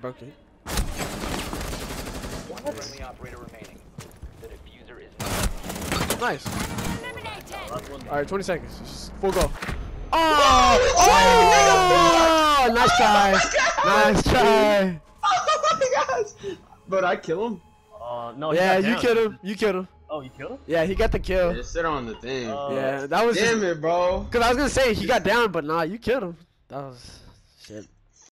broke it. Friendly operator remaining. The diffuser is Nice. All right, 20 seconds. Just full go. Oh! oh! Oh! Nice oh try. Nice try. Oh my gosh! But I kill him. Uh, no. Yeah, you kill killed him. You killed him. Oh, you killed him? Yeah, he got the kill. Just sit on the thing. Uh, Yeah, that was just it, bro. because I was gonna say he got down, but nah, you killed him. That was shit.